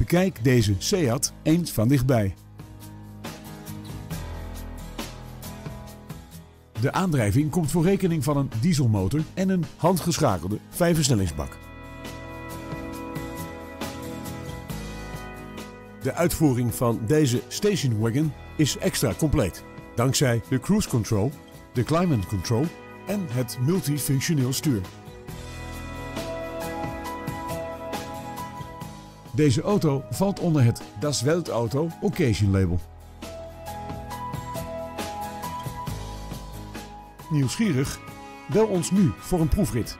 Bekijk deze Seat eens van dichtbij. De aandrijving komt voor rekening van een dieselmotor en een handgeschakelde vijfversnellingsbak. De uitvoering van deze station wagon is extra compleet. Dankzij de cruise control, de climate control en het multifunctioneel stuur. Deze auto valt onder het Das Weltauto Occasion label. Nieuwsgierig? Bel ons nu voor een proefrit